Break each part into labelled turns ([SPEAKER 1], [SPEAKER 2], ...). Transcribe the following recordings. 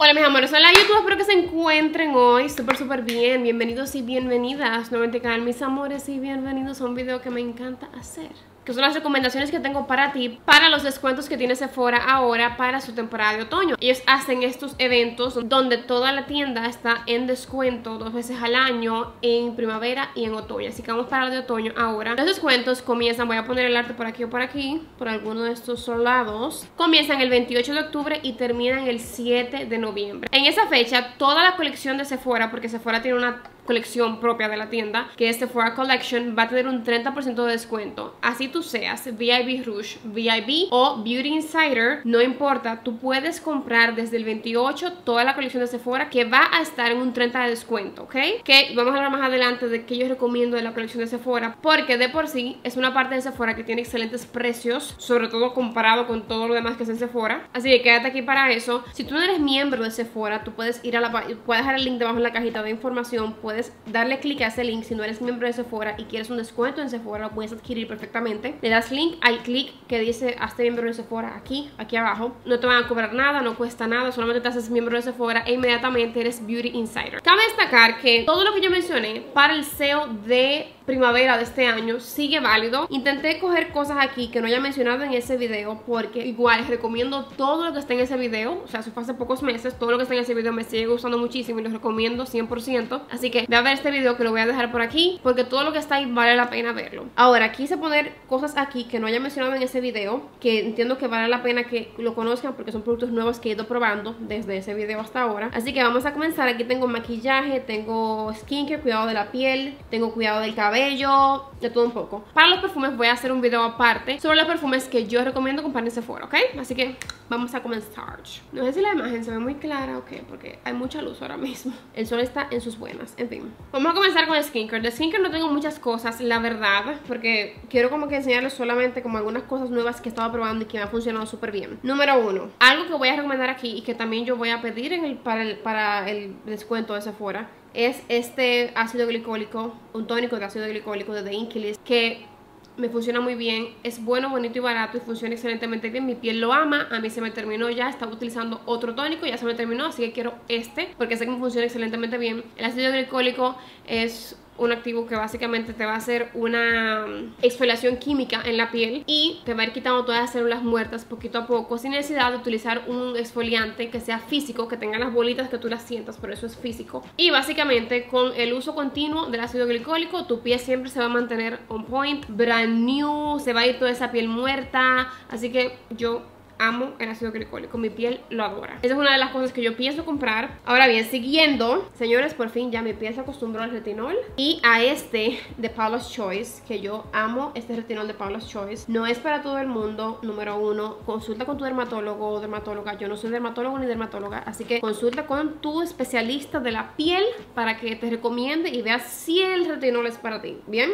[SPEAKER 1] Hola mis amores, hola YouTube, espero que se encuentren hoy súper súper bien. Bienvenidos y bienvenidas nuevamente al canal mis amores y bienvenidos a un video que me encanta hacer que son las recomendaciones que tengo para ti para los descuentos que tiene Sephora ahora para su temporada de otoño. Ellos hacen estos eventos donde toda la tienda está en descuento dos veces al año en primavera y en otoño. Así que vamos para el de otoño ahora. Los descuentos comienzan, voy a poner el arte por aquí o por aquí, por alguno de estos lados. Comienzan el 28 de octubre y terminan el 7 de noviembre. En esa fecha, toda la colección de Sephora, porque Sephora tiene una colección propia de la tienda, que es Sephora Collection, va a tener un 30% de descuento. Así tú seas VIB Rouge, VIB o Beauty Insider, no importa, tú puedes comprar desde el 28 toda la colección de Sephora que va a estar en un 30% de descuento, ¿ok? Que vamos a hablar más adelante de que yo recomiendo de la colección de Sephora, porque de por sí es una parte de Sephora que tiene excelentes precios, sobre todo comparado con todo lo demás que es en Sephora. Así que quédate aquí para eso. Si tú no eres miembro de Sephora, tú puedes ir a la puedes dejar el link debajo en la cajita de información, puedes darle clic a ese link si no eres miembro de Sephora y quieres un descuento en Sephora, lo puedes adquirir perfectamente. Le das link al clic que dice hazte miembro de Sephora aquí, aquí abajo. No te van a cobrar nada, no cuesta nada, solamente te haces miembro de Sephora e inmediatamente eres Beauty Insider. Cabe destacar que todo lo que yo mencioné para el SEO de primavera de este año sigue válido. Intenté coger cosas aquí que no haya mencionado en ese video porque igual recomiendo todo lo que está en ese video. O sea, eso fue hace pocos meses. Todo lo que está en ese video me sigue gustando muchísimo y lo recomiendo 100%. Así que ve a ver este video que lo voy a dejar por aquí porque todo lo que está ahí vale la pena verlo. Ahora, quise poner cosas aquí que no haya mencionado en ese video que entiendo que vale la pena que lo conozcan porque son productos nuevos que he ido probando desde ese video hasta ahora. Así que vamos a comenzar. Aquí tengo maquillaje, tengo skincare, cuidado de la piel, tengo cuidado del cabello de todo un poco. Para los perfumes voy a hacer un video aparte sobre los perfumes que yo recomiendo comprar en Sephora, ¿ok? Así que vamos a comenzar. No sé si la imagen se ve muy clara o qué, porque hay mucha luz ahora mismo. El sol está en sus buenas, Vamos a comenzar con el skincare. De skincare no tengo muchas cosas, la verdad, porque quiero como que enseñarles solamente como algunas cosas nuevas que estaba probando y que me ha funcionado súper bien. Número uno, algo que voy a recomendar aquí y que también yo voy a pedir en para, el, descuento de Sephora es este ácido glicólico, un tónico de ácido glicólico de The Inkilist, que me funciona muy bien, es bueno, bonito y barato y funciona excelentemente bien, mi piel lo ama, a mí se me terminó ya, estaba utilizando otro tónico, ya se me terminó, así que quiero este, porque sé que me funciona excelentemente bien. El ácido glicólico es un activo que básicamente te va a hacer una mm, exfoliación química en la piel y te va a ir quitando todas las células muertas poquito a poco sin necesidad de utilizar un exfoliante que sea físico, que tenga las bolitas que tú las sientas, por eso es físico. Y básicamente con el uso continuo del ácido glicólico tu piel siempre se va a mantener on point, brand new, se va a ir toda esa piel muerta, así que yo amo el ácido glicólico, mi piel lo adora. Esa es una de las cosas que yo pienso comprar. Ahora bien, siguiendo, señores, por fin ya mi piel se acostumbró al retinol y a este de Paula's Choice, que yo amo este retinol de Paula's Choice. No es para todo el mundo, número uno, consulta con tu dermatólogo o dermatóloga. Yo no soy dermatólogo ni dermatóloga, así que consulta con tu especialista de la piel para que te recomiende y veas si el retinol es para ti, ¿bien?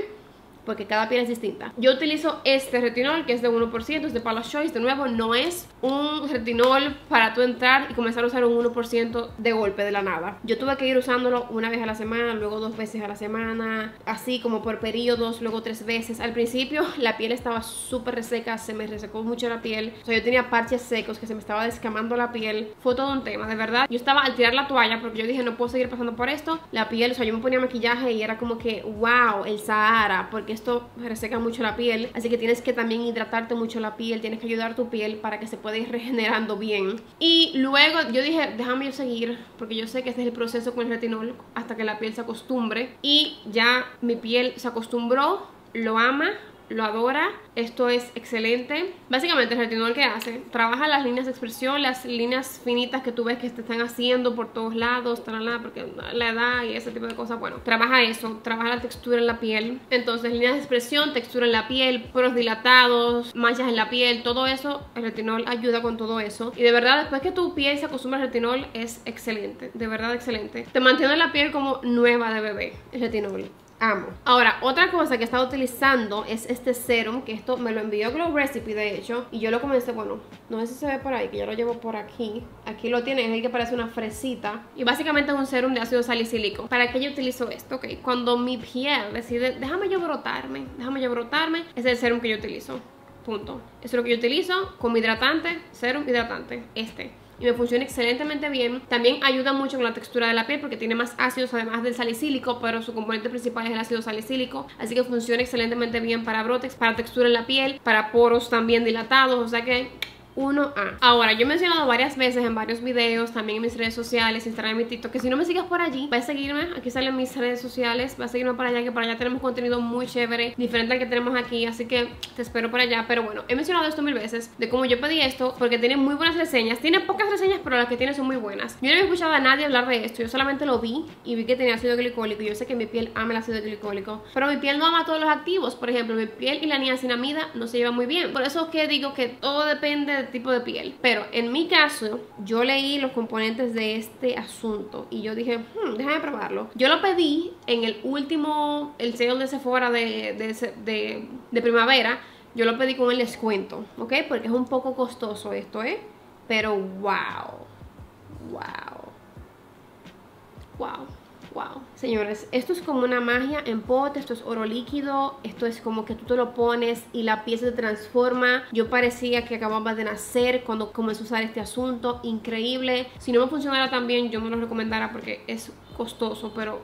[SPEAKER 1] Porque cada piel es distinta. Yo utilizo este retinol que es de 1%, es de Paula's Choice. De nuevo, no es un retinol para tú entrar y comenzar a usar un 1% de golpe de la nada. Yo tuve que ir usándolo una vez a la semana, luego dos veces a la semana, así como por periodos, luego tres veces. Al principio la piel estaba súper reseca, se me resecó mucho la piel. O sea, yo tenía parches secos que se me estaba descamando la piel. Fue todo un tema, de verdad. Yo estaba al tirar la toalla porque yo dije, no puedo seguir pasando por esto. La piel, o sea, yo me ponía maquillaje y era como que, wow, el Sahara, porque esto reseca mucho la piel, así que tienes que también hidratarte mucho la piel, tienes que ayudar tu piel para que se pueda ir regenerando bien. Y luego yo dije, déjame yo seguir, porque yo sé que este es el proceso con el retinol hasta que la piel se acostumbre. Y ya mi piel se acostumbró, lo ama, lo adora, esto es excelente. Básicamente el retinol que hace, trabaja las líneas de expresión, las líneas finitas que tú ves que te están haciendo por todos lados, porque la edad y ese tipo de cosas, bueno, trabaja eso, trabaja la textura en la piel. Entonces líneas de expresión, textura en la piel, poros dilatados, manchas en la piel, todo eso, el retinol ayuda con todo eso. Y de verdad, después que tu piel se acostumbra al retinol, es excelente, de verdad excelente. Te mantiene la piel como nueva de bebé, el retinol Ahora, otra cosa que he estado utilizando es este serum, que esto me lo envió Glow Recipe, de hecho, y yo lo comencé, bueno, no sé si se ve por ahí, que yo lo llevo por aquí. Aquí lo tiene, es el que parece una fresita. Y básicamente es un serum de ácido salicílico. ¿Para qué yo utilizo esto? Ok, cuando mi piel decide, déjame yo brotarme, déjame yo brotarme, es el serum que yo utilizo. Punto. Eso es lo que yo utilizo como hidratante, serum hidratante, este. Y me funciona excelentemente bien. También ayuda mucho con la textura de la piel porque tiene más ácidos además del salicílico, pero su componente principal es el ácido salicílico, así que funciona excelentemente bien para brotes, para textura en la piel, para poros también dilatados, o sea que 1A. Ahora, yo he mencionado varias veces en varios videos, también en mis redes sociales, Instagram y TikTok, que si no me sigues por allí, va a seguirme, aquí salen mis redes sociales, va a seguirme por allá, que por allá tenemos contenido muy chévere, diferente al que tenemos aquí, así que te espero por allá. Pero bueno, he mencionado esto mil veces, de cómo yo pedí esto, porque tiene muy buenas reseñas, tiene pocas reseñas, pero las que tiene son muy buenas. Yo no había escuchado a nadie hablar de esto, yo solamente lo vi y vi que tenía ácido glicólico, yo sé que mi piel ama el ácido glicólico, pero mi piel no ama todos los activos, por ejemplo, mi piel y la niacinamida no se llevan muy bien, por eso es que digo que todo depende tipo de piel. Pero en mi caso, yo leí los componentes de este asunto y yo dije, hmm, déjame probarlo. Yo lo pedí en el último, el sale de Sephora de, de, de, primavera. Yo lo pedí con el descuento, ¿ok? Porque es un poco costoso esto, ¿eh? Pero wow, wow, wow. Wow. Señores, esto es como una magia en pote, esto es oro líquido, esto es como que tú te lo pones y la piel se transforma. Yo parecía que acababa de nacer cuando comencé a usar este asunto, increíble. Si no me funcionara tan bien, yo me lo recomendara porque es costoso, pero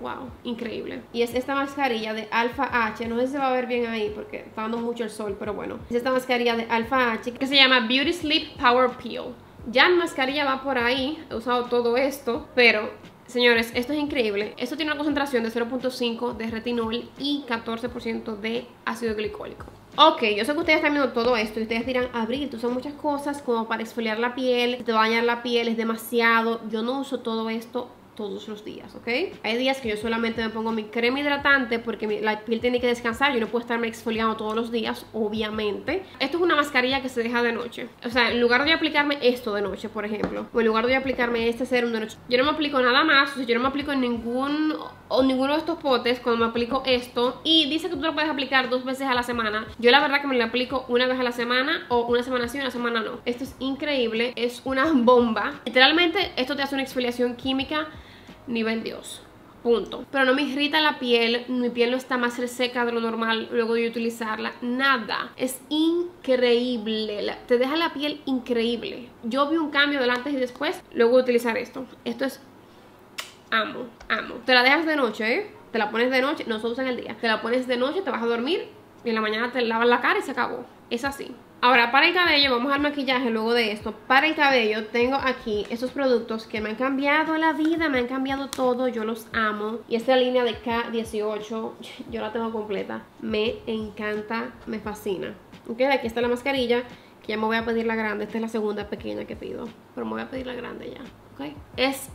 [SPEAKER 1] wow, increíble. Y es esta mascarilla de Alpha H, no sé si se va a ver bien ahí porque está dando mucho el sol, pero bueno. Es esta mascarilla de Alpha H que se llama Beauty Sleep Power Peel. Ya mi mascarilla va por ahí, he usado todo esto, pero Señores, esto es increíble. Esto tiene una concentración de 0.5 de retinol y 14% de ácido glicólico. Ok, yo sé que ustedes están viendo todo esto y ustedes dirán, Abril, tú son muchas cosas como para exfoliar la piel, te la piel, es demasiado. Yo no uso todo esto todos los días, ¿ok? Hay días que yo solamente me pongo mi crema hidratante porque la piel tiene que descansar, yo no puedo estarme exfoliando todos los días, obviamente. Esto es una mascarilla que se deja de noche. O sea, en lugar de aplicarme esto de noche, por ejemplo, o en lugar de aplicarme este serum de noche, yo no me aplico nada más, o sea, yo no me aplico en ningún o ninguno de estos potes cuando me aplico esto y dice que tú lo puedes aplicar dos veces a la semana. Yo la verdad que me lo aplico una vez a la semana o una semana sí, una semana no. Esto es increíble, es una bomba. Literalmente esto te hace una exfoliación química nivel Dios. Punto. Pero no me irrita la piel, mi piel no está más seca de lo normal luego de utilizarla. Nada. Es increíble. Te deja la piel increíble. Yo vi un cambio del antes y después luego de utilizar esto. Esto es amo, amo. Te la dejas de noche, ¿eh? Te la pones de noche, no se usa en el día. Te la pones de noche, te vas a dormir y en la mañana te lavas la cara y se acabó. Es así. Ahora, para el cabello, vamos al maquillaje luego de esto. Para el cabello tengo aquí estos productos que me han cambiado la vida, me han cambiado todo, yo los amo. Y esta línea de K18, yo la tengo completa. Me encanta, me fascina. Ok, aquí está la mascarilla, que ya me voy a pedir la grande. Esta es la segunda pequeña que pido, pero me voy a pedir la grande ya. Ok, es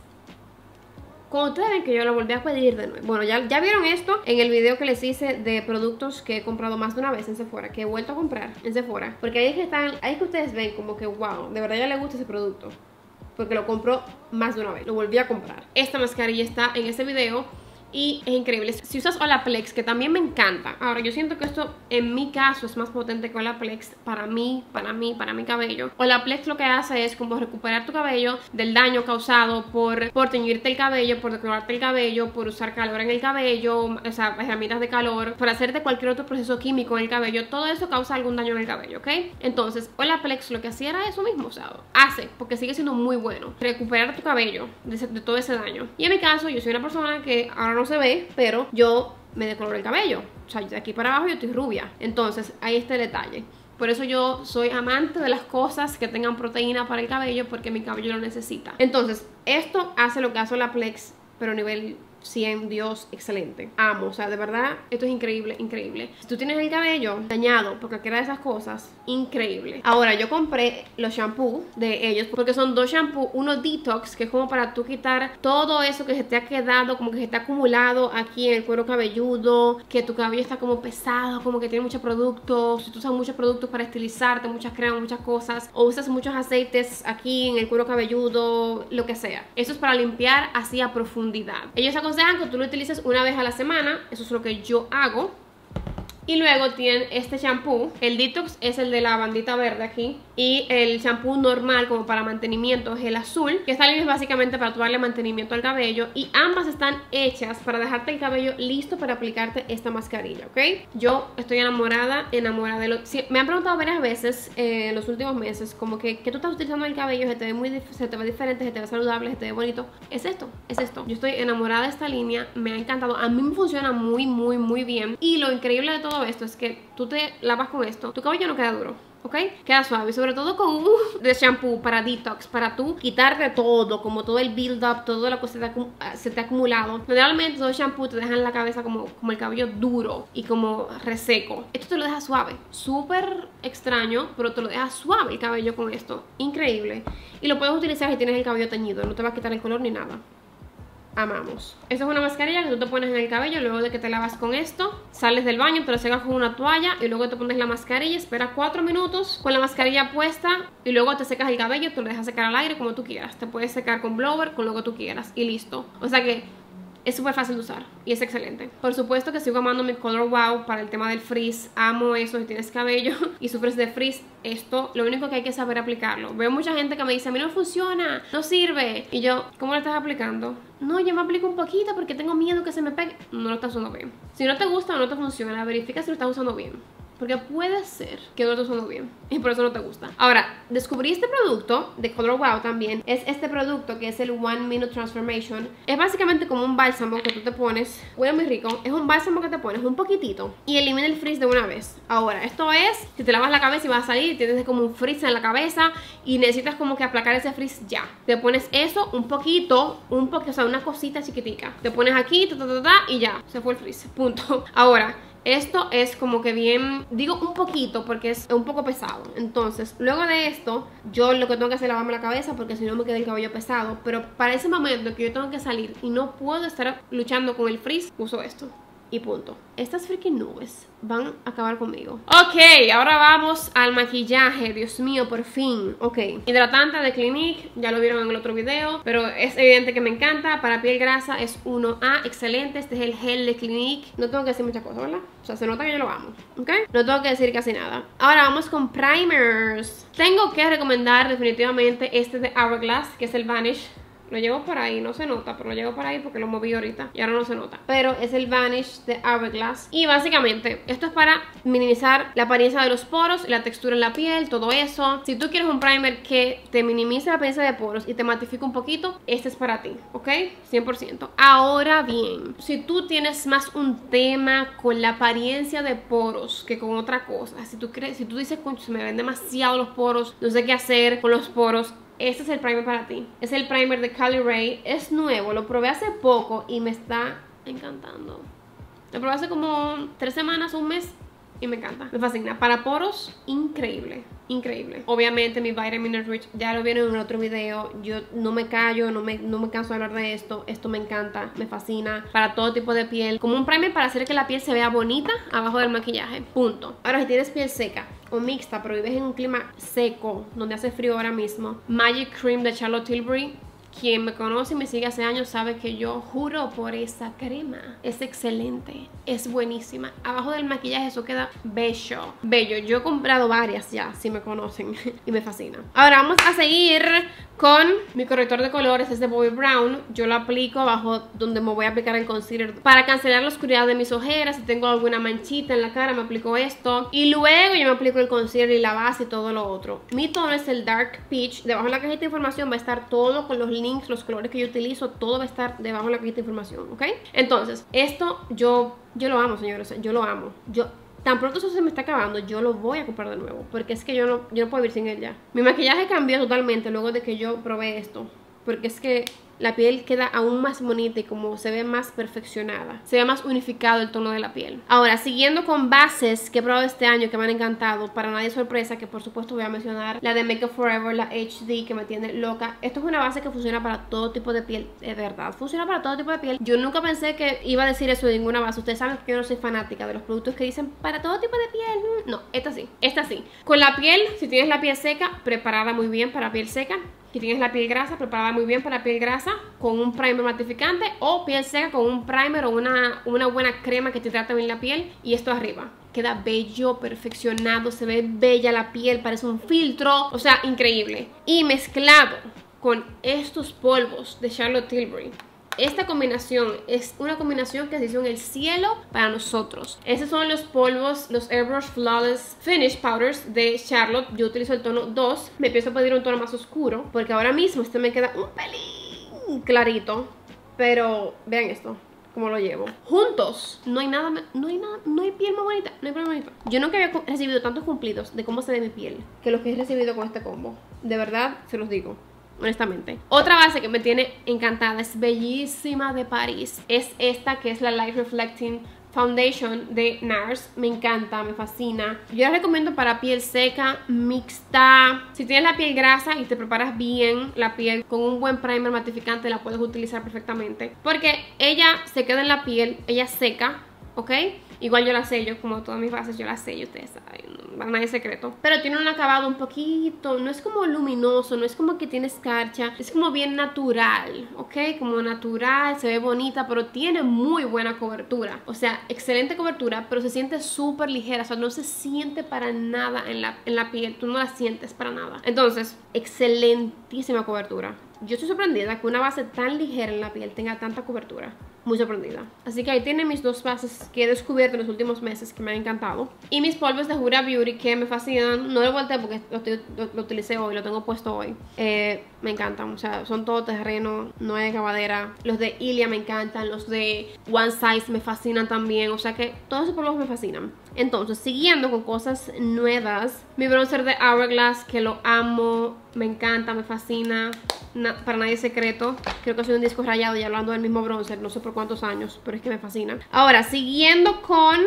[SPEAKER 1] como ustedes ven que yo lo volví a pedir de nuevo. Bueno, ya, ya vieron esto en el video que les hice de productos que he comprado más de una vez en Sephora, que he vuelto a comprar en Sephora. Porque ahí es que están, ahí es que ustedes ven como que wow, de verdad ya le gusta ese producto. Porque lo compró más de una vez, lo volví a comprar. Esta mascarilla está en este video y es increíble. Si usas Olaplex, que también me encanta. Ahora, yo siento que esto en mi caso es más potente que Olaplex para mí, para mí, para mi cabello. Olaplex lo que hace es como recuperar tu cabello del daño causado por, por teñirte el cabello, por decorarte el cabello, por usar calor en el cabello, o sea, herramientas de calor, por hacerte cualquier otro proceso químico en el cabello. Todo eso causa algún daño en el cabello, ¿ok? Entonces, Olaplex lo que hacía era eso mismo, o hace, porque sigue siendo muy bueno, recuperar tu cabello de, de todo ese daño. Y en mi caso, yo soy una persona que ahora no se ve, pero yo me decoloro el cabello. O sea, de aquí para abajo yo estoy rubia. Entonces, ahí está el detalle. Por eso yo soy amante de las cosas que tengan proteína para el cabello porque mi cabello lo necesita. Entonces, esto hace lo que hace la Plex, pero a nivel 100, Dios, excelente. Amo, o sea, de verdad, esto es increíble, increíble. Si tú tienes el cabello dañado por cualquiera de esas cosas, increíble. Ahora, yo compré los shampoos de ellos porque son dos shampoos, uno detox, que es como para tú quitar todo eso que se te ha quedado, como que se te ha acumulado aquí en el cuero cabelludo, que tu cabello está como pesado, como que tiene muchos productos, si tú usas muchos productos para estilizarte, muchas cremas, muchas cosas, o usas muchos aceites aquí en el cuero cabelludo, lo que sea. Eso es para limpiar así a profundidad. Ellos aconsejan que tú lo utilices una vez a la semana, eso es lo que yo hago. Y luego tienen este shampoo. El detox es el de la bandita verde aquí. Y el shampoo normal como para mantenimiento es el azul. Que esta línea es básicamente para darle mantenimiento al cabello. Y ambas están hechas para dejarte el cabello listo para aplicarte esta mascarilla, ¿ok? Yo estoy enamorada, enamorada de lo... me han preguntado varias veces eh, en los últimos meses como que, ¿qué tú estás utilizando el cabello? Se te ve muy se te ve diferente, se te ve saludable, se te ve bonito. Es esto, es esto. Yo estoy enamorada de esta línea, me ha encantado. A mí me funciona muy, muy, muy bien. Y lo increíble de todo esto es que tú te lavas con esto, tu cabello no queda duro. ¿ok? Queda suave, sobre todo con un de shampoo para detox, para tú quitarte todo, como todo el build up, todo lo que se te, ha acumulado. Generalmente todo el shampoo te deja en la cabeza como, como el cabello duro y como reseco. Esto te lo deja suave, súper extraño, pero te lo deja suave el cabello con esto. Increíble. Y lo puedes utilizar si tienes el cabello teñido, no te va a quitar el color ni nada amamos. Esta es una mascarilla que tú te pones en el cabello luego de que te lavas con esto. Sales del baño, te lo secas con una toalla y luego te pones la mascarilla, esperas 4 minutos con la mascarilla puesta y luego te secas el cabello, te lo dejas secar al aire como tú quieras. Te puedes secar con blower, con lo que tú quieras y listo. O sea que es súper fácil de usar y es excelente. Por supuesto que sigo amando mi Color Wow para el tema del frizz. Amo eso si tienes cabello y sufres de frizz. Esto, lo único que hay que saber aplicarlo. Veo mucha gente que me dice, a mí no funciona, no sirve. Y yo, ¿cómo lo estás aplicando? No, yo me aplico un poquito porque tengo miedo que se me pegue. No lo estás usando bien. Si no te gusta o no te funciona, verifica si lo estás usando bien. Porque puede ser que no te suene bien y por eso no te gusta. Ahora, descubrí este producto de Color Wow también. Es este producto que es el One Minute Transformation. Es básicamente como un bálsamo que tú te pones. Huele muy rico. Es un bálsamo que te pones un poquitito y elimina el frizz de una vez. Ahora, esto es si te lavas la cabeza y vas a salir, tienes como un frizz en la cabeza y necesitas como que aplacar ese frizz ya. Te pones eso un poquito, un poquito, o sea, una cosita chiquitica. Te pones aquí, ta, ta, ta, ta, y ya, se fue el frizz. Punto. Ahora, esto es como que bien, digo un poquito porque es un poco pesado. Entonces, luego de esto, yo lo que tengo que hacer es lavarme la cabeza porque si no me queda el cabello pesado. Pero para ese momento que yo tengo que salir y no puedo estar luchando con el frizz, uso esto y punto. Estas freaking nubes van a acabar conmigo. Ok, ahora vamos al maquillaje. Dios mío, por fin. Ok, hidratante de Clinique, ya lo vieron en el otro video, pero es evidente que me encanta. Para piel grasa es 1A, excelente. Este es el gel de Clinique. No tengo que decir muchas cosas, ¿verdad? O sea, se nota que yo lo amo, ¿ok? No tengo que decir casi nada. Ahora vamos con primers. Tengo que recomendar definitivamente este de Hourglass, que es el Vanish lo llevo por ahí, no se nota, pero lo llevo por ahí porque lo moví ahorita y ahora no se nota. Pero es el Vanish de Hourglass. Y básicamente, esto es para minimizar la apariencia de los poros, la textura en la piel, todo eso. Si tú quieres un primer que te minimice la apariencia de poros y te matifique un poquito, este es para ti, ¿ok? 100%. Ahora bien, si tú tienes más un tema con la apariencia de poros que con otra cosa, si tú, crees, si tú dices, se me ven demasiado los poros, no sé qué hacer con los poros, este es el primer para ti. Es el primer de Cali Ray. Es nuevo, lo probé hace poco y me está encantando. Lo probé hace como tres semanas, un mes y me encanta. Me fascina. Para poros, increíble. Increíble. Obviamente mi Vitamin Rich ya lo vieron en otro video. Yo no me callo, no me, no me canso de hablar de esto. Esto me encanta, me fascina. Para todo tipo de piel. Como un primer para hacer que la piel se vea bonita abajo del maquillaje. Punto. Ahora si tienes piel seca mixta, pero vives en un clima seco, donde hace frío ahora mismo, Magic Cream de Charlotte Tilbury quien me conoce y me sigue hace años sabe que yo juro por esa crema. Es excelente, es buenísima. Abajo del maquillaje eso queda bello. Bello, yo he comprado varias ya, si me conocen, y me fascina. Ahora vamos a seguir con mi corrector de colores, es de Bobbi Brown. Yo lo aplico abajo donde me voy a aplicar el concealer para cancelar la oscuridad de mis ojeras. Si tengo alguna manchita en la cara, me aplico esto. Y luego yo me aplico el concealer y la base y todo lo otro. Mi tono es el Dark Peach. Debajo de la cajita de información va a estar todo con los links, los colores que yo utilizo. Todo va a estar debajo de la cajita de información, ¿ok? Entonces, esto yo, yo lo amo, señores. Yo lo amo. Yo tan pronto eso se me está acabando, yo lo voy a comprar de nuevo. Porque es que yo no, yo no puedo vivir sin él ya. Mi maquillaje cambió totalmente luego de que yo probé esto. Porque es que la piel queda aún más bonita y como se ve más perfeccionada. Se ve más unificado el tono de la piel. Ahora, siguiendo con bases que he probado este año que me han encantado, para nadie sorpresa, que por supuesto voy a mencionar la de Make Up Forever, la HD, que me tiene loca. Esto es una base que funciona para todo tipo de piel, de verdad. Funciona para todo tipo de piel. Yo nunca pensé que iba a decir eso de ninguna base. Ustedes saben que yo no soy fanática de los productos que dicen para todo tipo de piel. No, esta sí, esta sí. Con la piel, si tienes la piel seca, preparada muy bien para piel seca. Si tienes la piel grasa, preparada muy bien para piel grasa con un primer matificante o piel seca con un primer o una, una buena crema que te trata bien la piel y esto arriba queda bello, perfeccionado, se ve bella la piel, parece un filtro, o sea, increíble. Y mezclado con estos polvos de Charlotte Tilbury. Esta combinación es una combinación que se hizo en el cielo para nosotros. Estos son los polvos, los Airbrush Flawless Finish Powders de Charlotte. Yo utilizo el tono 2. Me a pedir un tono más oscuro porque ahora mismo este me queda un pelín clarito. Pero vean esto como lo llevo. Juntos, no hay nada, no hay nada, no hay piel más bonita, no hay piel más bonita. Yo nunca había recibido tantos cumplidos de cómo se ve mi piel que los que he recibido con este combo. De verdad, se los digo. Honestamente. Otra base que me tiene encantada es bellísima de París. Es esta que es la Light Reflecting Foundation de NARS. Me encanta, me fascina. Yo la recomiendo para piel seca, mixta. Si tienes la piel grasa y te preparas bien la piel con un buen primer matificante, la puedes utilizar perfectamente. Porque ella se queda en la piel, ella seca, ¿ok? Igual yo la sello, como todas mis bases yo la sello, ustedes saben, no, hay secreto. Pero tiene un acabado un poquito, no es como luminoso, no es como que tiene escarcha, es como bien natural, ¿ok? Como natural, se ve bonita, pero tiene muy buena cobertura. O sea, excelente cobertura, pero se siente súper ligera, o sea, no se siente para nada en la, en la piel, tú no la sientes para nada. Entonces, excelentísima cobertura. Yo estoy sorprendida que una base tan ligera en la piel tenga tanta cobertura muy sorprendida. Así que ahí tienen mis dos bases que he descubierto en los últimos meses que me han encantado. Y mis polvos de Jura Beauty que me fascinan. No lo volteé porque lo, utilicé hoy, lo tengo puesto hoy. Eh, me encantan, o sea, son todo terreno, no hay acabadera. Los de Ilia me encantan, los de One Size me fascinan también. O sea que todos esos polvos me fascinan. Entonces, siguiendo con cosas nuevas, mi bronzer de Hourglass que lo amo, me encanta, me fascina para nadie secreto. Creo que soy un disco rayado y hablando del mismo bronzer, no sé por cuántos años, pero es que me fascina. Ahora, siguiendo con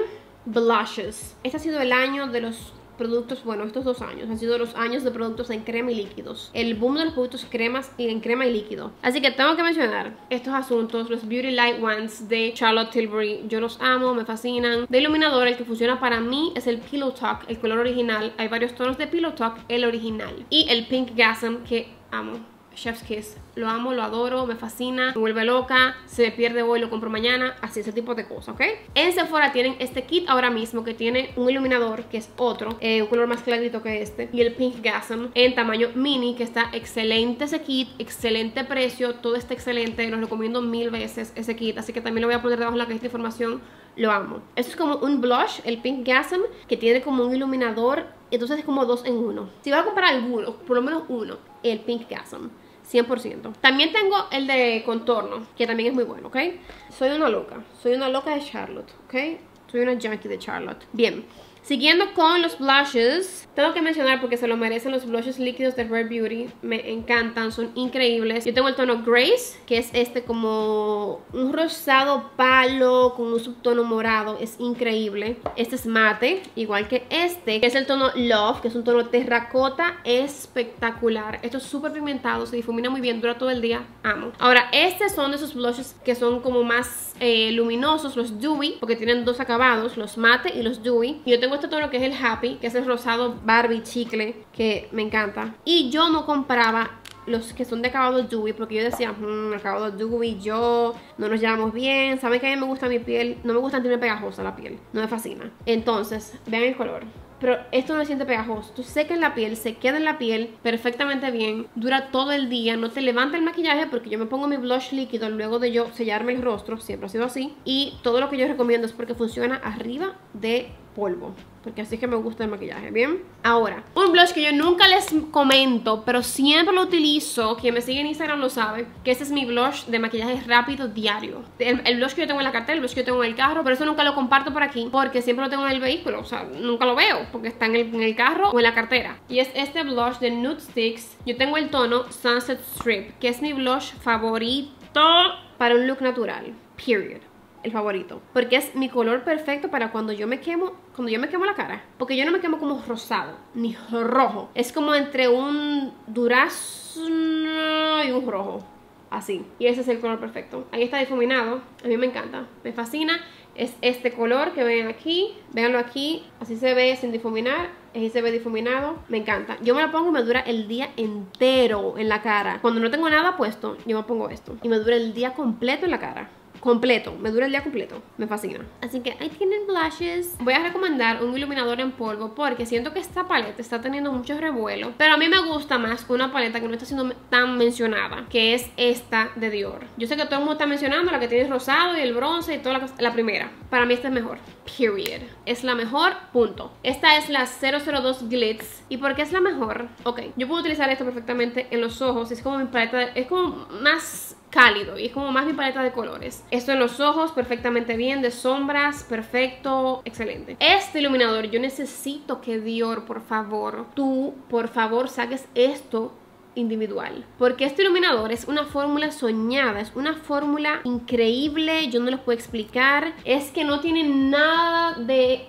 [SPEAKER 1] blushes. Este ha sido el año de los productos, bueno, estos dos años han sido los años de productos en crema y líquidos. El boom de los productos cremas y en crema y líquido. Así que tengo que mencionar estos asuntos, los Beauty Light Ones de Charlotte Tilbury. Yo los amo, me fascinan. De iluminador, el que funciona para mí es el Pillow Talk, el color original. Hay varios tonos de Pillow Talk, el original. Y el Pink Gasm, que amo. Chef's Kiss. Lo amo, lo adoro, me fascina, me vuelve loca, se me pierde hoy, lo compro mañana, así ese tipo de cosas, ¿ok? En Sephora tienen este kit ahora mismo que tiene un iluminador que es otro, eh, un color más clarito que este, y el Pink Gasm en tamaño mini, que está excelente ese kit, excelente precio, todo está excelente, lo recomiendo mil veces ese kit, así que también lo voy a poner debajo de la cajita de información, lo amo. Esto es como un blush, el Pink Gasm, que tiene como un iluminador, entonces es como dos en uno. Si vas a comprar alguno, por lo menos uno, el Pink Gasm. 100%. También tengo el de contorno, que también es muy bueno, ¿ok? Soy una loca, soy una loca de Charlotte, ¿ok? Soy una junkie de Charlotte. Bien, Siguiendo con los blushes, tengo que mencionar porque se lo merecen los blushes líquidos de Rare Beauty. Me encantan, son increíbles. Yo tengo el tono Grace, que es este como un rosado palo con un subtono morado. Es increíble. Este es mate, igual que este, que es el tono Love, que es un tono terracota espectacular. Esto es súper pigmentado, se difumina muy bien, dura todo el día. Amo. Ahora, estos son de esos blushes que son como más eh, luminosos, los Dewy, porque tienen dos acabados, los mate y los Dewy. Yo tengo este tono que es el Happy, que es el rosado Barbie chicle, que me encanta. Y yo no compraba los que son de acabado dewy porque yo decía, mmm, acabado dewy, yo no nos llevamos bien, saben que a mí me gusta mi piel, no me gusta sentirme pegajosa la piel, no me fascina. Entonces, vean el color. Pero esto no se siente pegajoso. Tú seca en la piel, se queda en la piel perfectamente bien. Dura todo el día. No te levanta el maquillaje porque yo me pongo mi blush líquido luego de yo sellarme el rostro. Siempre ha sido así. Y todo lo que yo recomiendo es porque funciona arriba de polvo porque así es que me gusta el maquillaje, ¿bien? Ahora, un blush que yo nunca les comento, pero siempre lo utilizo, quien me sigue en Instagram lo sabe, que este es mi blush de maquillaje rápido diario. El, blush que yo tengo en la cartera, el blush que yo tengo en el carro, pero eso nunca lo comparto por aquí, porque siempre lo tengo en el vehículo, o sea, nunca lo veo, porque está en el, en el carro o en la cartera. Y es este blush de Nude Sticks, yo tengo el tono Sunset Strip, que es mi blush favorito para un look natural, period el favorito. Porque es mi color perfecto para cuando yo me quemo, cuando yo me quemo la cara. Porque yo no me quemo como rosado, ni rojo. Es como entre un durazno y un rojo. Así. Y ese es el color perfecto. Ahí está difuminado. A mí me encanta. Me fascina. Es este color que ven aquí. Véanlo aquí. Así se ve sin difuminar ahí se ve difuminado, me encanta. Yo me lo pongo y me dura el día entero en la cara. Cuando no tengo nada puesto, yo me pongo esto y me dura el día completo en la cara completo, me dura el día completo, me fascina. Así que ahí tienen blushes. Voy a recomendar un iluminador en polvo porque siento que esta paleta está teniendo mucho revuelo, pero a mí me gusta más una paleta que no está siendo tan mencionada, que es esta de Dior. Yo sé que todo el mundo está mencionando la que tiene rosado y el bronce y toda la, la primera. Para mí esta es mejor. Period. Es la mejor, punto. Esta es la 002 Glitz. ¿Y por qué es la mejor? Ok, yo puedo utilizar esto perfectamente en los ojos. Es como mi paleta, es como más cálido y es como más mi paleta de colores. Esto en los ojos perfectamente bien, de sombras, perfecto, excelente. Este iluminador, yo necesito que Dior, por favor, tú, por favor, saques esto individual. Porque este iluminador es una fórmula soñada, es una fórmula increíble, yo no les puedo explicar. Es que no tiene nada de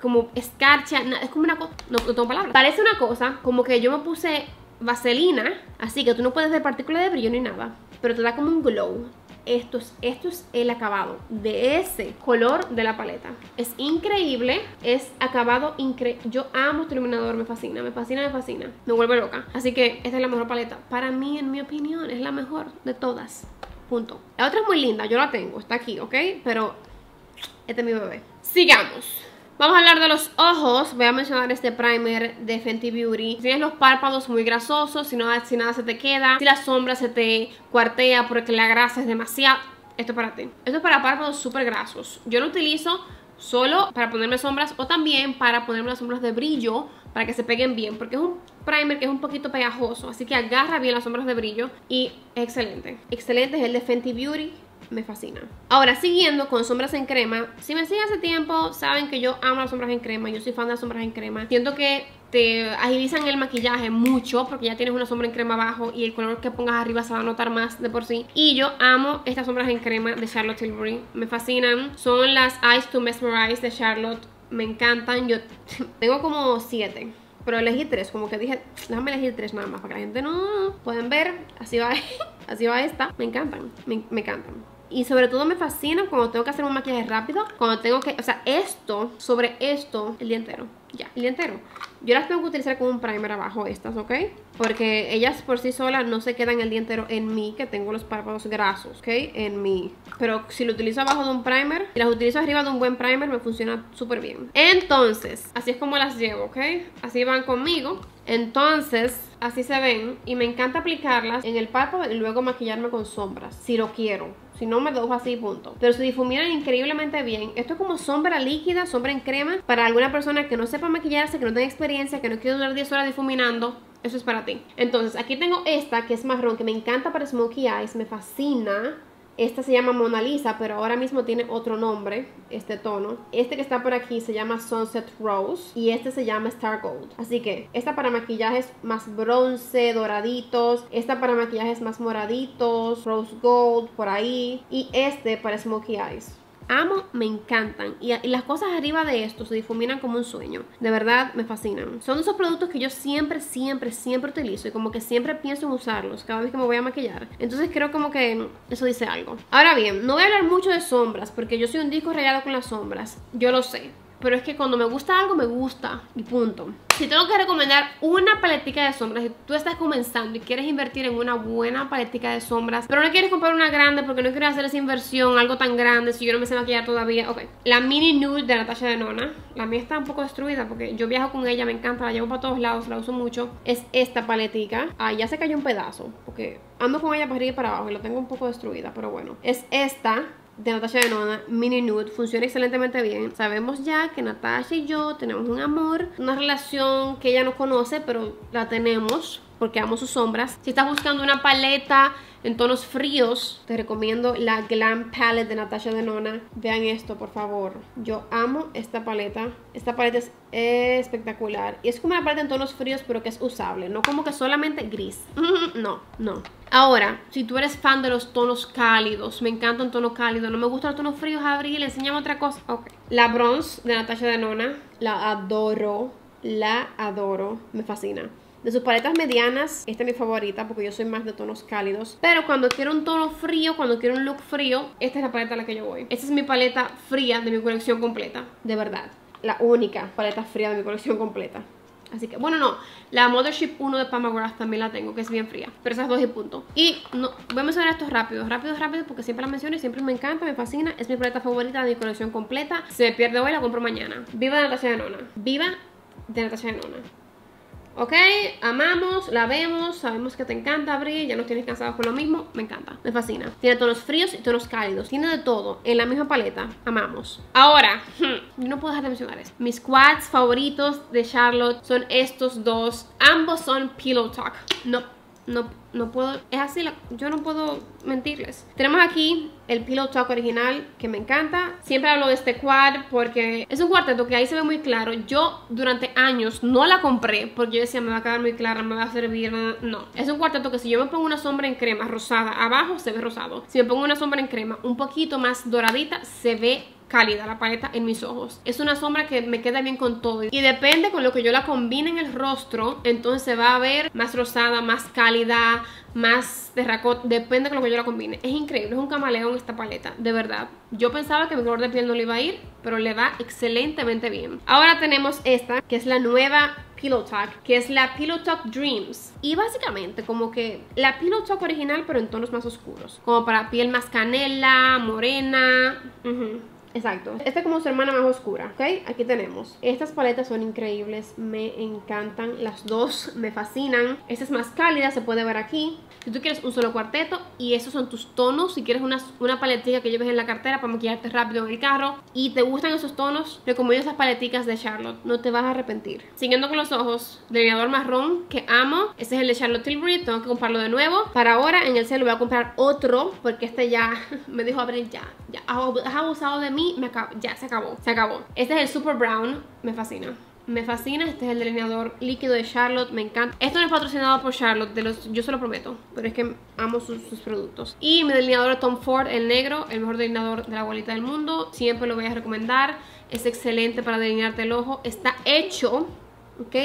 [SPEAKER 1] como escarcha, es como una cosa, no, no tengo palabras. Parece una cosa como que yo me puse vaselina, así que tú no puedes ver partículas de brillo ni nada pero te da como un glow. Esto es, esto es el acabado de ese color de la paleta. Es increíble, es acabado increíble. Yo amo este iluminador, me fascina, me fascina, me fascina. Me vuelve loca. Así que esta es la mejor paleta. Para mí, en mi opinión, es la mejor de todas. Punto. La otra es muy linda, yo la tengo, está aquí, ¿ok? Pero este es mi bebé. Sigamos. Vamos a hablar de los ojos. Voy a mencionar este primer de Fenty Beauty. Si tienes los párpados muy grasosos, si, no, si nada se te queda, si la sombra se te cuartea porque la grasa es demasiado, esto es para ti. Esto es para párpados súper grasos. Yo lo utilizo solo para ponerme sombras o también para ponerme las sombras de brillo para que se peguen bien porque es un primer que es un poquito pegajoso así que agarra bien las sombras de brillo y es excelente excelente es el de Fenty Beauty me fascina. Ahora, siguiendo con sombras en crema. Si me siguen hace tiempo, saben que yo amo las sombras en crema. Yo soy fan de las sombras en crema. Siento que te agilizan el maquillaje mucho porque ya tienes una sombra en crema abajo y el color que pongas arriba se va a notar más de por sí. Y yo amo estas sombras en crema de Charlotte Tilbury. Me fascinan. Son las Eyes to Mesmerize de Charlotte. Me encantan. Yo tengo como siete pero elegí tres, como que dije, déjame elegir tres nada más para que la gente no, pueden ver, así va, así va esta, me encantan, me, me encantan. Y sobre todo me fascina cuando tengo que hacer un maquillaje rápido. Cuando tengo que, o sea, esto sobre esto el día entero. Ya, el día entero. Yo las tengo que utilizar como un primer abajo estas, ¿ok? Porque ellas por sí solas no se quedan el día entero en mí, que tengo los párpados grasos, ¿ok? En mí. Pero si lo utilizo abajo de un primer, y las utilizo arriba de un buen primer, me funciona súper bien. Entonces, así es como las llevo, ¿ok? Así van conmigo. Entonces, así se ven. Y me encanta aplicarlas en el párpado y luego maquillarme con sombras, si lo quiero. Si no, me dejo así, punto. Pero se difuminan increíblemente bien. Esto es como sombra líquida, sombra en crema. Para alguna persona que no sepa maquillarse, que no tenga experiencia, que no quiera durar 10 horas difuminando, eso es para ti. Entonces, aquí tengo esta que es marrón, que me encanta para smokey eyes, me fascina. Esta se llama Mona Lisa, pero ahora mismo tiene otro nombre, este tono. Este que está por aquí se llama Sunset Rose y este se llama Star Gold. Así que esta para maquillajes más bronce, doraditos. Esta para maquillajes más moraditos, rose gold, por ahí. Y este para smokey eyes amo, me encantan. Y, las cosas arriba de esto se difuminan como un sueño. De verdad, me fascinan. Son esos productos que yo siempre, siempre, siempre utilizo y como que siempre pienso en usarlos cada vez que me voy a maquillar. Entonces creo como que eso dice algo. Ahora bien, no voy a hablar mucho de sombras porque yo soy un disco rayado con las sombras. Yo lo sé. Pero es que cuando me gusta algo, me gusta. Y punto. Si tengo que recomendar una paletica de sombras, si tú estás comenzando y quieres invertir en una buena paletica de sombras, pero no quieres comprar una grande porque no quieres hacer esa inversión, algo tan grande, si yo no me sé maquillar todavía, ok. La Mini Nude de Natasha Denona, la mía está un poco destruida porque yo viajo con ella, me encanta, la llevo para todos lados, la uso mucho. Es esta paletica. Ah, ya se cayó un pedazo porque ando con ella para arriba y para abajo y la tengo un poco destruida, pero bueno. Es esta de Natasha Denona, Mini Nude, funciona excelentemente bien. Sabemos ya que Natasha y yo tenemos un amor, una relación que ella no conoce, pero la tenemos porque amo sus sombras. Si estás buscando una paleta en tonos fríos, te recomiendo la Glam Palette de Natasha Denona. Vean esto, por favor. Yo amo esta paleta. Esta paleta es espectacular. Y es como una paleta en tonos fríos, pero que es usable. No como que solamente gris. No, no. Ahora, si tú eres fan de los tonos cálidos, me encanta un tono cálido, no me gustan los tonos fríos, Abril, enséñame otra cosa. Ok. La bronze de Natasha Denona, la adoro, la adoro, me fascina. De sus paletas medianas, esta es mi favorita porque yo soy más de tonos cálidos. Pero cuando quiero un tono frío, cuando quiero un look frío, esta es la paleta a la que yo voy. Esta es mi paleta fría de mi colección completa, de verdad. la única paleta fría de mi colección completa. Así que, bueno, no, la Mothership 1 de Pamagrath también la tengo, que es bien fría. Pero esas dos y punto. Y no, voy a mencionar esto rápido, rápido, rápido, porque siempre la menciono y siempre me encanta, me fascina. Es mi paleta favorita de mi colección completa. Se me pierde hoy, la compro mañana. Viva de Natasha de Nona. Viva de Natasha de Nona. ¿Ok? Amamos, la vemos, sabemos que te encanta abrir, ya no tienes cansados con lo mismo, me encanta, me fascina. Tiene tonos fríos y tonos cálidos, tiene de todo en la misma paleta, amamos. Ahora, yo no puedo dejar de mencionar esto. Mis quads favoritos de Charlotte son estos dos, ambos son Pillow Talk. No no, no puedo, es así, yo no puedo mentirles. Tenemos aquí el Pillow Talk original que me encanta. Siempre hablo de este quad porque es un cuarteto que ahí se ve muy claro. Yo durante años no la compré porque yo decía me va a quedar muy clara, me va a servir. No, es un cuarteto que si yo me pongo una sombra en crema rosada, abajo se ve rosado. Si me pongo una sombra en crema un poquito más doradita, se ve cálida la paleta en mis ojos. Es una sombra que me queda bien con todo. Y depende con lo que yo la combine en el rostro, entonces se va a ver más rosada, más cálida, más terracota. Depende con lo que yo la combine. Es increíble, es un camaleón esta paleta, de verdad. Yo pensaba que mi color de piel no le iba a ir, pero le va excelentemente bien. Ahora tenemos esta, que es la nueva Pillow Talk, que es la Pillow Talk Dreams. Y básicamente como que la Pillow Talk original, pero en tonos más oscuros. Como para piel más canela, morena. Exacto. Esta es como su hermana más oscura, ¿ok? Aquí tenemos. Estas paletas son increíbles, me encantan. Las dos me fascinan. Esta es más cálida, se puede ver aquí. Si tú quieres un solo cuarteto y esos son tus tonos, si quieres una, una paletilla que lleves en la cartera para maquillarte rápido en el carro y te gustan esos tonos, recomiendo esas paleticas de Charlotte. No te vas a arrepentir. Siguiendo con los ojos, delineador marrón que amo. Este es el de Charlotte Tilbury, tengo que comprarlo de nuevo. Para ahora en el celo voy a comprar otro porque este ya me dijo abrir ya. Ya has abusado de mí me ya se acabó, se acabó. Este es el Super Brown, me fascina. Me fascina, este es el delineador líquido de Charlotte, me encanta. Esto no es patrocinado por Charlotte, de los, yo se lo prometo, pero es que amo sus, productos. Y mi delineador Tom Ford, el negro, el mejor delineador de la abuelita del mundo, siempre lo voy a recomendar. Es excelente para delinearte el ojo, está hecho, ¿ok?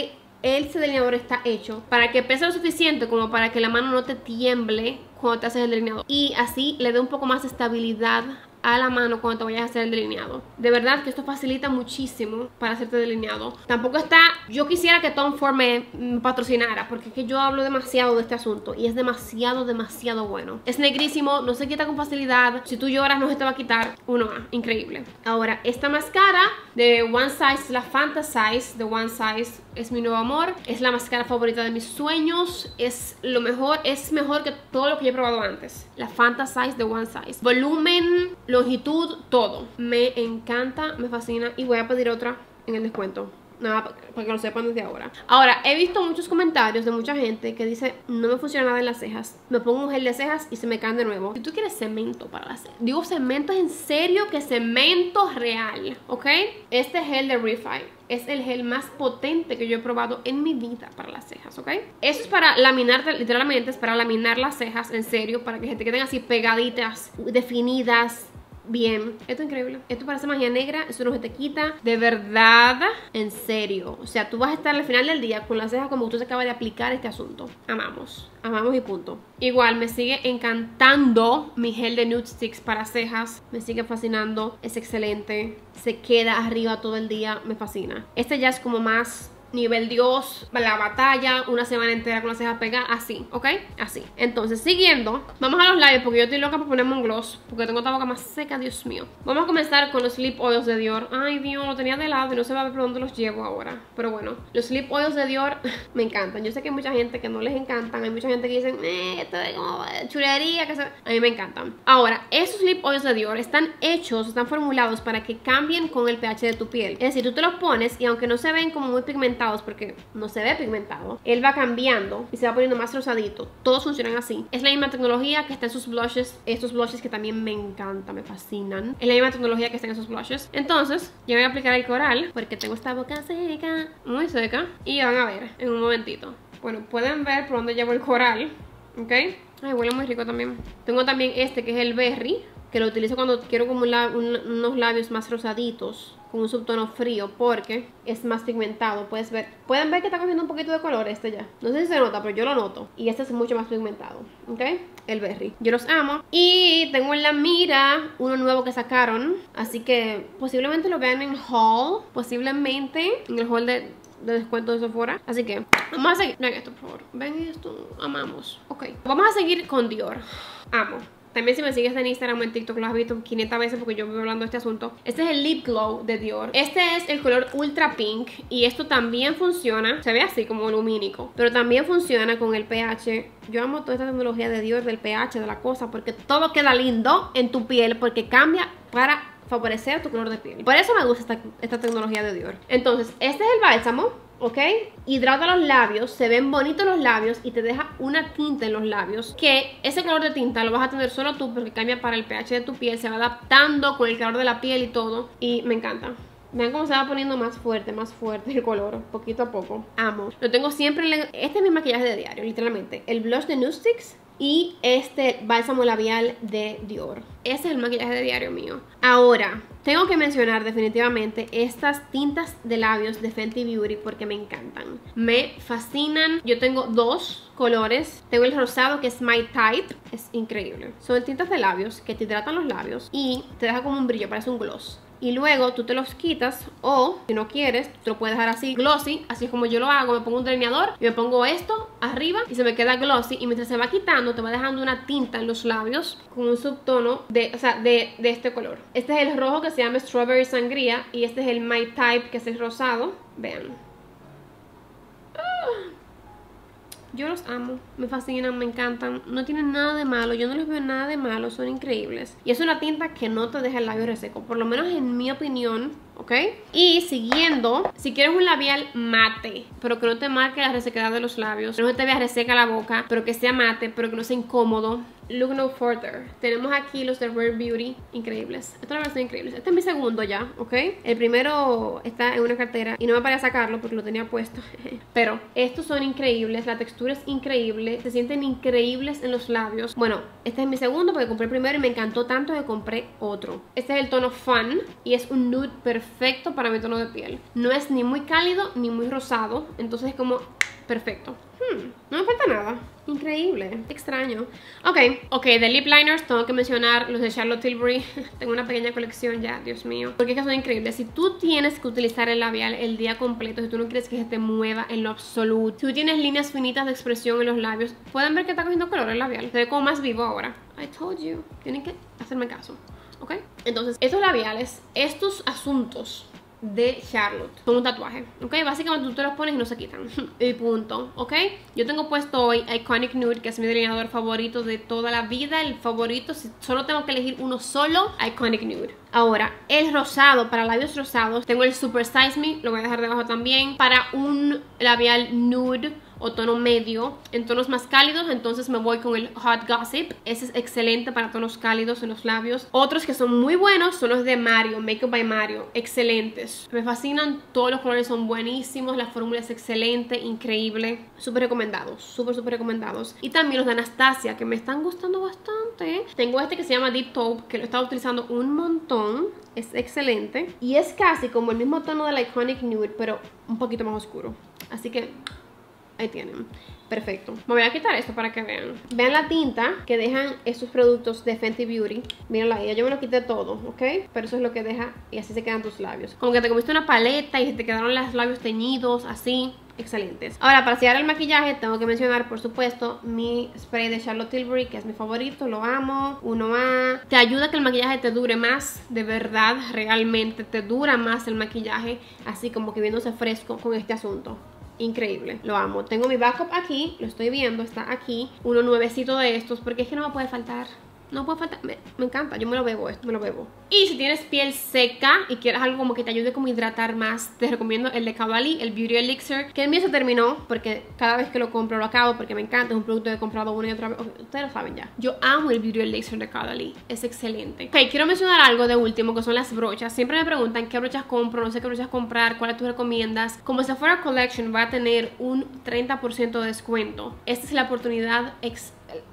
[SPEAKER 1] Ese delineador está hecho para que pese lo suficiente como para que la mano no te tiemble cuando te haces el delineador. Y así le dé un poco más de estabilidad a la mano cuando te vayas a hacer el delineado. De verdad que esto facilita muchísimo para hacerte delineado. Tampoco está, yo quisiera que Tom Ford me, patrocinara porque es que yo hablo demasiado de este asunto y es demasiado, demasiado bueno. Es negrísimo, no se quita con facilidad. Si tú lloras no se te va a quitar. Uno A, increíble. Ahora, esta máscara de One Size, la Fantasize de One Size, es mi nuevo amor. Es la máscara favorita de mis sueños. Es lo mejor, es mejor que todo lo que yo he probado antes. La Fantasize de One Size. Volumen, longitud, todo. Me encanta, me fascina y voy a pedir otra en el descuento. Nada, para que lo sepan desde ahora. Ahora, he visto muchos comentarios de mucha gente que dice, no me funciona nada en las cejas. Me pongo un gel de cejas y se me caen de nuevo. Si tú quieres cemento para las cejas. Digo cemento en serio que cemento real, ¿ok? Este gel de Refi es el gel más potente que yo he probado en mi vida para las cejas, ¿ok? Eso es para laminar, literalmente es para laminar las cejas, en serio, para que se te queden así pegaditas, definidas, bien. Esto es increíble. Esto parece magia negra, eso no se te quita. De verdad, en serio. O sea, tú vas a estar al final del día con las cejas como tú se acaba de aplicar este asunto. Amamos. Amamos y punto. Igual, me sigue encantando mi gel de Nude Sticks para cejas. Me sigue fascinando. Es excelente. Se queda arriba todo el día. Me fascina. Este ya es como más nivel Dios, la batalla, una semana entera con las cejas pegadas, así, ¿ok? Así. Entonces, siguiendo, vamos a los labios porque yo estoy loca por ponerme un gloss, porque tengo esta boca más seca, Dios mío. Vamos a comenzar con los lip oils de Dior. Ay, Dios, lo tenía de lado y no se va a ver por dónde los llevo ahora. Pero bueno, los lip oils de Dior me encantan. Yo sé que hay mucha gente que no les encantan, hay mucha gente que dicen, eh, esto es como chulería, que se... A mí me encantan. Ahora, esos lip oils de Dior están hechos, están formulados para que cambien con el pH de tu piel. Es decir, tú te los pones y aunque no se ven como muy pigmentados, porque no se ve pigmentado, él va cambiando y se va poniendo más rosadito. Todos funcionan así. Es la misma tecnología que está en sus blushes, estos blushes que también me encantan, me fascinan. Es la misma tecnología que está en esos blushes. Entonces, yo voy a aplicar el coral porque tengo esta boca seca, muy seca. Y van a ver en un momentito. Bueno, pueden ver por dónde llevo el coral, ¿ok? Ay, huele muy rico también. Tengo también este que es el berry, que lo utilizo cuando quiero como unos labios más rosaditos con un subtono frío porque es más pigmentado. Puedes ver, pueden ver que está cogiendo un poquito de color este ya. No sé si se nota, pero yo lo noto. Y este es mucho más pigmentado, ¿ok? El berry. Yo los amo. Y tengo en la mira uno nuevo que sacaron. Así que posiblemente lo vean en haul. Posiblemente en el haul de, de descuento de Sephora. Así que vamos a seguir. Ven esto, por favor. Ven esto. Amamos. Ok. Vamos a seguir con Dior. Amo. También si me sigues en Instagram o en TikTok lo has visto 500 veces porque yo voy hablando de este asunto. Este es el Lip Glow de Dior. Este es el color Ultra Pink y esto también funciona, se ve así como lumínico, pero también funciona con el pH. Yo amo toda esta tecnología de Dior, del pH, de la cosa, porque todo queda lindo en tu piel porque cambia para favorecer tu color de piel. Por eso me gusta esta, esta tecnología de Dior. Entonces, este es el bálsamo ¿ok? Hidrata los labios, se ven bonitos los labios y te deja una tinta en los labios que ese color de tinta lo vas a tener solo tú porque cambia para el pH de tu piel, se va adaptando con el calor de la piel y todo y me encanta. Vean cómo se va poniendo más fuerte, más fuerte el color, poquito a poco. Amo. Lo tengo siempre en Este es mi maquillaje de diario, literalmente. El blush de Nustix y este bálsamo labial de Dior. Ese es el maquillaje de diario mío. Ahora, tengo que mencionar definitivamente estas tintas de labios de Fenty Beauty porque me encantan. Me fascinan. Yo tengo dos colores. Tengo el rosado que es My Type. Es increíble. Son tintas de labios que te hidratan los labios y te deja como un brillo, parece un gloss y luego tú te los quitas o si no quieres te lo puedes dejar así glossy así es como yo lo hago. Me pongo un delineador y me pongo esto arriba y se me queda glossy. Y mientras se va quitando te va dejando una tinta en los labios con un subtono de, o sea, de, de este color. Este es el rojo que se llama Strawberry Sangría y este es el My Type que es el rosado. Vean Yo los amo, me fascinan, me encantan, no tienen nada de malo, yo no les veo nada de malo, son increíbles. Y es una tinta que no te deja el labio reseco, por lo menos en mi opinión, ¿ok? Y siguiendo, si quieres un labial mate, pero que no te marque la resequedad de los labios, no te vea reseca la boca, pero que sea mate, pero que no sea incómodo, look no further. Tenemos aquí los de Rare Beauty, increíbles. Estos la verdad increíbles. Este es mi segundo ya, ¿ok? El primero está en una cartera y no me paré a sacarlo porque lo tenía puesto. pero estos son increíbles, la textura es increíble, se sienten increíbles en los labios. Bueno, este es mi segundo porque compré el primero y me encantó tanto que compré otro. Este es el tono Fun y es un nude perfecto para mi tono de piel. No es ni muy cálido ni muy rosado, entonces es como perfecto. Hmm, no me falta nada. Increíble, extraño. Ok, ok, de lip liners tengo que mencionar los de Charlotte Tilbury. tengo una pequeña colección ya, Dios mío. Porque es que son increíbles. Si tú tienes que utilizar el labial el día completo, si tú no quieres que se te mueva en lo absoluto, si tú tienes líneas finitas de expresión en los labios, pueden ver que está cogiendo color el labial. Se ve como más vivo ahora. I told you. Tienen que hacerme caso. ¿Ok? Entonces, estos labiales, estos asuntos de Charlotte. Son un tatuaje, ¿ok? Básicamente tú te los pones y no se quitan. y punto, ¿ok? Yo tengo puesto hoy Iconic Nude, que es mi delineador favorito de toda la vida. El favorito, solo tengo que elegir uno solo, Iconic Nude. Ahora, el rosado, para labios rosados, tengo el Super Size Me, lo voy a dejar debajo también. Para un labial nude o tono medio. En tonos más cálidos, entonces me voy con el Hot Gossip. Ese es excelente para tonos cálidos en los labios. Otros que son muy buenos son los de Mario, Makeup by Mario. Excelentes. Me fascinan, todos los colores son buenísimos, la fórmula es excelente, increíble. Súper recomendados, súper, súper recomendados. Y también los de Anastasia, que me están gustando bastante. Tengo este que se llama Deep Taupe, que lo he estado utilizando un montón. Es excelente. Y es casi como el mismo tono del Iconic Nude, pero un poquito más oscuro. Así que Ahí tienen. Perfecto. Me voy a quitar esto para que vean. Vean la tinta que dejan estos productos de Fenty Beauty. Mírenla ahí. Yo me lo quité todo, ¿ok? Pero eso es lo que deja y así se quedan tus labios. Como que te comiste una paleta y te quedaron los labios teñidos, así excelentes. Ahora, para sellar el maquillaje, tengo que mencionar, por supuesto, mi spray de Charlotte Tilbury, que es mi favorito, lo amo. Uno a Te ayuda a que el maquillaje te dure más, de verdad, realmente te dura más el maquillaje, así como que viéndose fresco con este asunto increíble, lo amo. Tengo mi backup aquí, lo estoy viendo, está aquí, uno nuevecito de estos, porque es que no me puede faltar. No puede faltar, me, encanta, yo me lo bebo esto, me lo bebo. Y si tienes piel seca y quieres algo como que te ayude como a hidratar más Te recomiendo el de Cavalli, el Beauty Elixir Que el mío se terminó porque cada vez que lo compro lo acabo porque me encanta Es un producto que he comprado una y otra vez, ustedes lo saben ya. Yo amo el Beauty Elixir de Cavalli, es excelente. Ok, quiero mencionar algo de último que son las brochas. Siempre me preguntan qué brochas compro, no sé qué brochas comprar, cuáles tú recomiendas. Como Sephora Collection va a tener un 30% de descuento. Esta es la oportunidad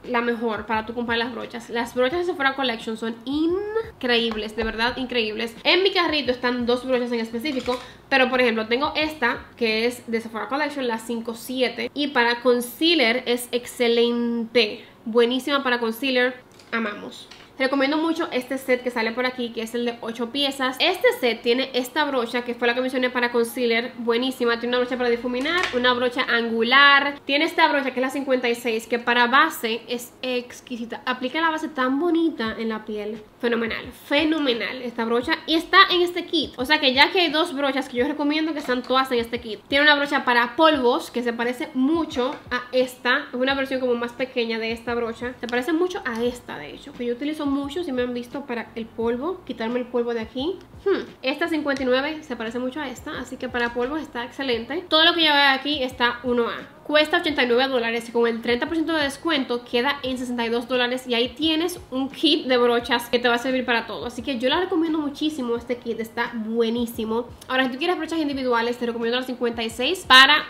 [SPEAKER 1] la mejor para tu comprar las brochas. Las brochas de Sephora Collection son increíbles, de verdad increíbles. En mi carrito están dos brochas en específico, pero por ejemplo tengo esta que es de Sephora Collection, la 57. Y para concealer es excelente, buenísima para concealer, amamos. Recomiendo mucho este set que sale por aquí, que es el de 8 piezas. Este set tiene esta brocha, que fue la que mencioné para concealer, buenísima. Tiene una brocha para difuminar, una brocha angular. Tiene esta brocha que es la 56, que para base es exquisita. Aplica la base tan bonita en la piel. Fenomenal, fenomenal esta brocha. Y está en este kit. O sea que ya que hay dos brochas que yo recomiendo que están todas en este kit. Tiene una brocha para polvos, que se parece mucho a esta. Es una versión como más pequeña de esta brocha. Se parece mucho a esta, de hecho. Que yo utilizo mucho, si me han visto, para el polvo, quitarme el polvo de aquí. Hmm. Esta 59 se parece mucho a esta, así que para polvo está excelente. Todo lo que veo aquí está 1A. Cuesta 89 dólares y con el 30% de descuento queda en 62 dólares y ahí tienes un kit de brochas que te va a servir para todo. Así que yo la recomiendo muchísimo este kit, está buenísimo. Ahora, si tú quieres brochas individuales, te recomiendo la 56 para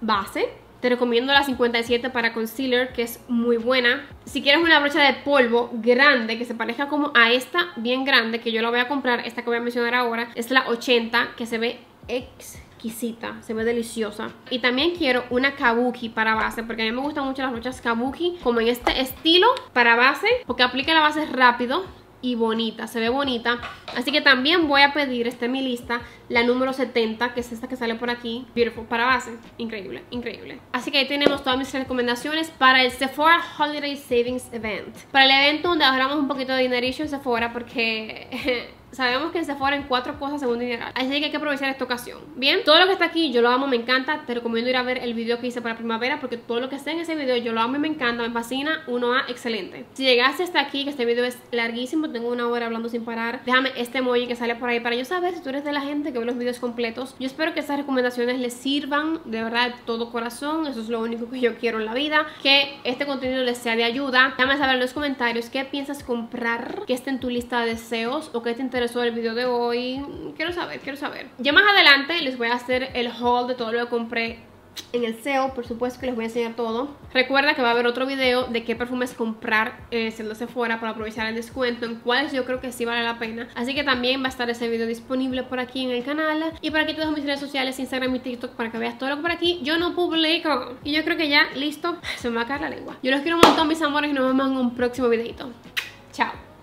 [SPEAKER 1] base te recomiendo la 57 para concealer, que es muy buena. Si quieres una brocha de polvo grande, que se parezca como a esta, bien grande, que yo la voy a comprar, esta que voy a mencionar ahora, es la 80, que se ve exquisita, se ve deliciosa. Y también quiero una kabuki para base, porque a mí me gustan mucho las brochas kabuki, como en este estilo para base, porque aplica la base rápido y bonita, se ve bonita. Así que también voy a pedir, está en mi lista, la número 70, que es esta que sale por aquí. Beautiful, para base. Increíble, increíble. Así que ahí tenemos todas mis recomendaciones para el Sephora Holiday Savings Event. Para el evento donde ahorramos un poquito de dinerillo en Sephora porque... Sabemos que en Sephora en cuatro cosas según dineral. Así que hay que aprovechar esta ocasión. Bien, todo lo que está aquí yo lo amo, me encanta. Te recomiendo ir a ver el video que hice para primavera porque todo lo que está en ese video yo lo amo y me encanta, me fascina. 1A, excelente. Si llegaste hasta aquí, que este video es larguísimo, tengo una hora hablando sin parar, déjame este emoji que sale por ahí para yo saber si tú eres de la gente que ve los videos completos. Yo espero que estas recomendaciones les sirvan de verdad de todo corazón. Eso es lo único que yo quiero en la vida. Que este contenido les sea de ayuda. Déjame saber en los comentarios qué piensas comprar, que esté en tu lista de deseos o qué te interesa el video de hoy. Quiero saber, quiero saber. Ya más adelante les voy a hacer el haul de todo lo que compré en el SEO, por supuesto que les voy a enseñar todo. Recuerda que va a haber otro video de qué perfumes comprar eh, si se fuera para aprovechar el descuento En cuáles yo creo que sí vale la pena. Así que también va a estar ese video disponible por aquí en el canal. Y por aquí te dejo mis redes sociales, Instagram y TikTok para que veas todo lo que por aquí yo no publico. Y yo creo que ya, listo, se me va a caer la lengua. Yo los quiero un montón mis amores y nos vemos en un próximo videito. Chao